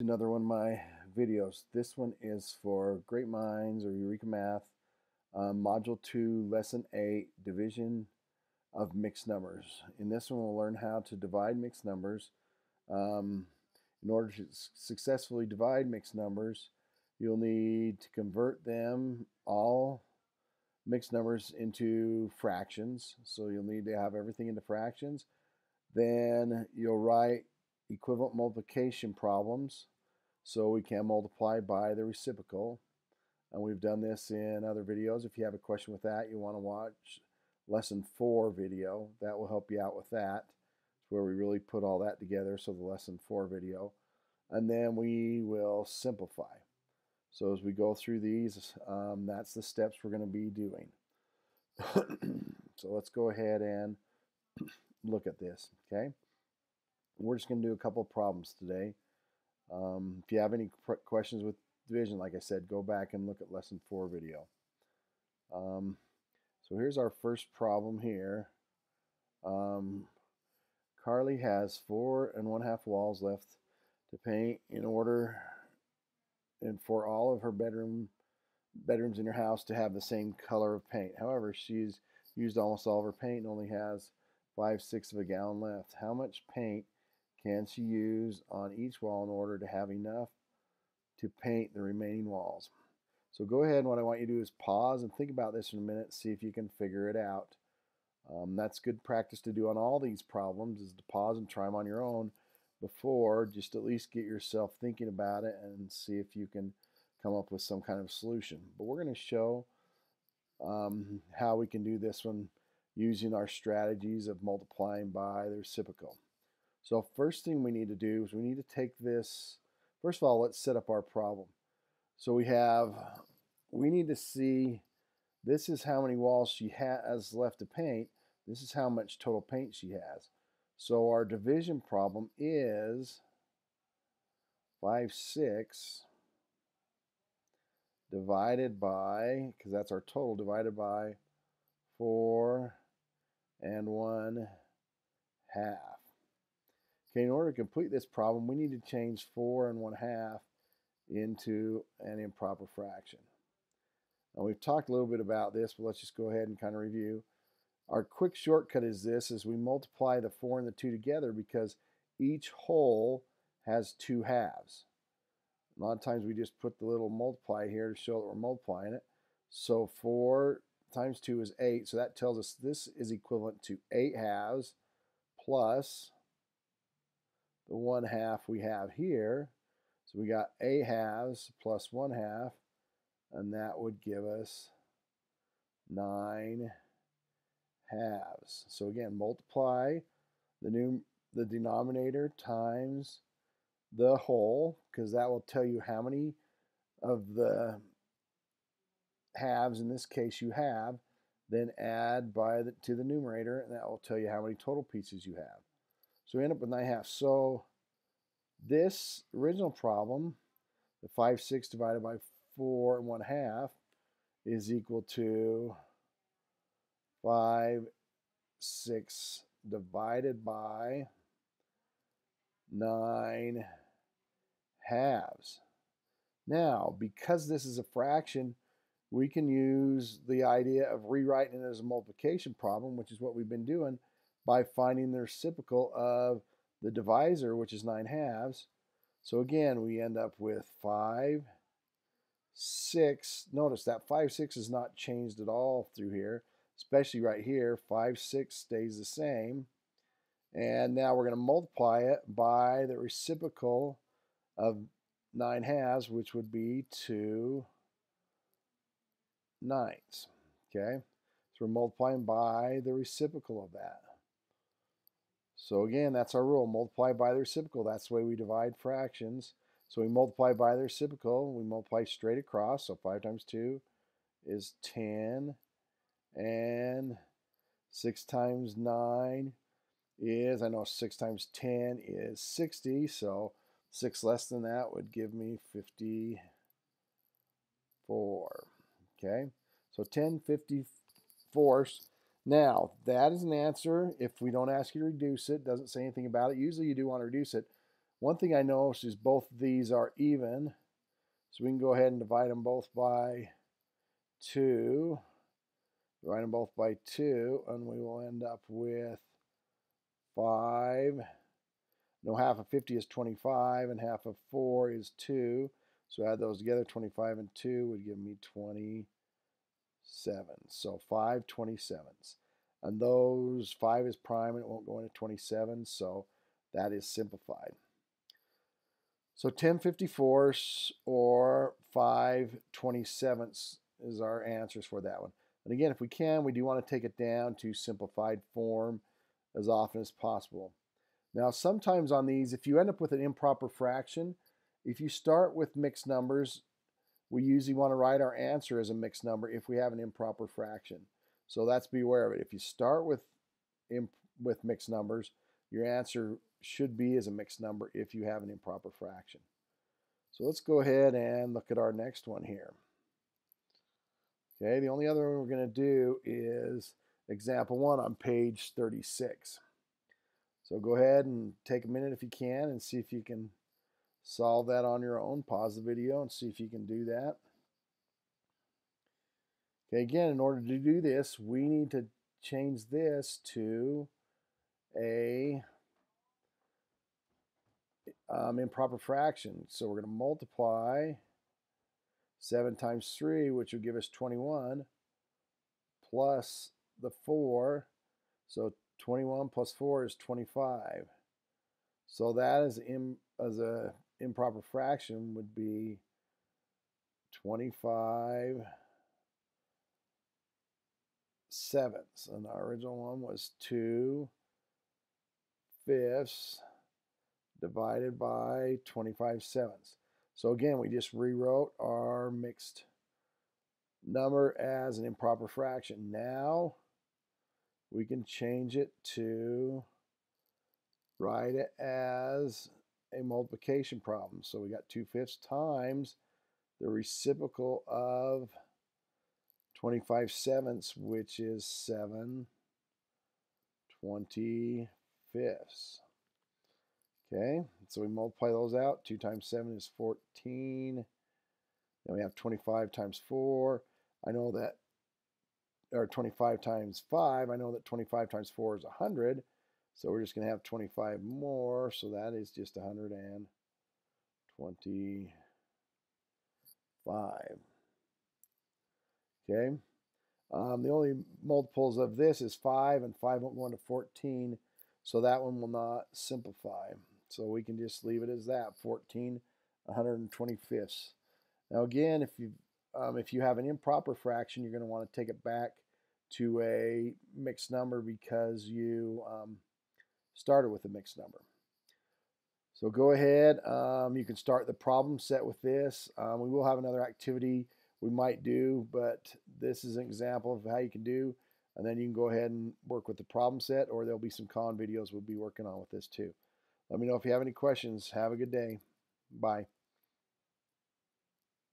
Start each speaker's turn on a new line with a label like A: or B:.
A: another one of my videos. This one is for Great Minds or Eureka Math, um, Module 2, Lesson 8, Division of Mixed Numbers. In this one, we'll learn how to divide mixed numbers. Um, in order to successfully divide mixed numbers, you'll need to convert them all mixed numbers into fractions. So you'll need to have everything into fractions. Then you'll write equivalent multiplication problems. So we can multiply by the reciprocal. And we've done this in other videos. If you have a question with that you want to watch lesson 4 video that will help you out with that. It's where we really put all that together so the lesson 4 video. And then we will simplify. So as we go through these um, that's the steps we're going to be doing. So let's go ahead and look at this okay we're just going to do a couple of problems today. Um, if you have any questions with division, like I said, go back and look at lesson four video. Um, so here's our first problem here. Um, Carly has four and one half walls left to paint in order and for all of her bedroom bedrooms in her house to have the same color of paint. However, she's used almost all of her paint and only has five sixths of a gallon left. How much paint can she use on each wall in order to have enough to paint the remaining walls. So go ahead and what I want you to do is pause and think about this in a minute, see if you can figure it out. Um, that's good practice to do on all these problems is to pause and try them on your own before, just at least get yourself thinking about it and see if you can come up with some kind of solution. But we're going to show um, how we can do this one using our strategies of multiplying by the reciprocal. So first thing we need to do is we need to take this, first of all, let's set up our problem. So we have, we need to see, this is how many walls she has left to paint. This is how much total paint she has. So our division problem is 5, 6 divided by, because that's our total, divided by 4 and 1 half. Okay, in order to complete this problem, we need to change 4 and 1 half into an improper fraction. Now we've talked a little bit about this, but let's just go ahead and kind of review. Our quick shortcut is this, is we multiply the 4 and the 2 together because each whole has two halves. A lot of times we just put the little multiply here to show that we're multiplying it. So 4 times 2 is 8, so that tells us this is equivalent to 8 halves plus the 1 half we have here. So we got a halves plus 1 half, and that would give us 9 halves. So again, multiply the new the denominator times the whole, because that will tell you how many of the halves in this case you have, then add by the, to the numerator, and that will tell you how many total pieces you have. So we end up with 9 halves. So this original problem, the 5 6 divided by 4 and 1 half, is equal to 5 6 divided by 9 halves. Now, because this is a fraction, we can use the idea of rewriting it as a multiplication problem, which is what we've been doing, by finding the reciprocal of the divisor, which is 9 halves. So again, we end up with 5, 6. Notice that 5, 6 is not changed at all through here, especially right here. 5, 6 stays the same. And now we're going to multiply it by the reciprocal of 9 halves, which would be 2 ninths. Okay? So we're multiplying by the reciprocal of that. So again, that's our rule. Multiply by the reciprocal. That's the way we divide fractions. So we multiply by the reciprocal. We multiply straight across. So 5 times 2 is 10. And 6 times 9 is, I know 6 times 10 is 60. So 6 less than that would give me 54. Okay. So 10 54 now, that is an answer if we don't ask you to reduce it, doesn't say anything about it. Usually you do want to reduce it, One thing I noticed is both these are even. So we can go ahead and divide them both by 2. Divide them both by 2, and we will end up with 5. No, half of 50 is 25, and half of 4 is 2. So add those together, 25 and 2 would give me 27. So 5 27s. And those, 5 is prime, and it won't go into 27, so that is simplified. So 1054s or 527s is our answers for that one. And again, if we can, we do want to take it down to simplified form as often as possible. Now, sometimes on these, if you end up with an improper fraction, if you start with mixed numbers, we usually want to write our answer as a mixed number if we have an improper fraction. So that's beware of it. If you start with with mixed numbers, your answer should be as a mixed number if you have an improper fraction. So let's go ahead and look at our next one here. Okay, the only other one we're going to do is example one on page 36. So go ahead and take a minute if you can and see if you can solve that on your own. Pause the video and see if you can do that. Okay, again, in order to do this, we need to change this to a um, improper fraction. So we're going to multiply 7 times 3, which will give us 21, plus the 4. So 21 plus 4 is 25. So that is in, as a improper fraction would be 25 sevenths. And our original one was 2 fifths divided by 25 sevenths. So again, we just rewrote our mixed number as an improper fraction. Now we can change it to write it as a multiplication problem. So we got 2 fifths times the reciprocal of 25 sevenths, which is 7 25 fifths. Okay, so we multiply those out. 2 times 7 is 14. Then we have 25 times 4. I know that, or 25 times 5, I know that 25 times 4 is 100. So we're just going to have 25 more. So that is just 125. Okay. Um, the only multiples of this is 5, and 5 won't go into 14. So that one will not simplify. So we can just leave it as that, 14 125ths. Now again, if you um, if you have an improper fraction, you're going to want to take it back to a mixed number because you um, started with a mixed number. So go ahead. Um, you can start the problem set with this. Um, we will have another activity we might do, but this is an example of how you can do. And then you can go ahead and work with the problem set, or there'll be some Khan videos we'll be working on with this too. Let me know if you have any questions. Have a good day. Bye.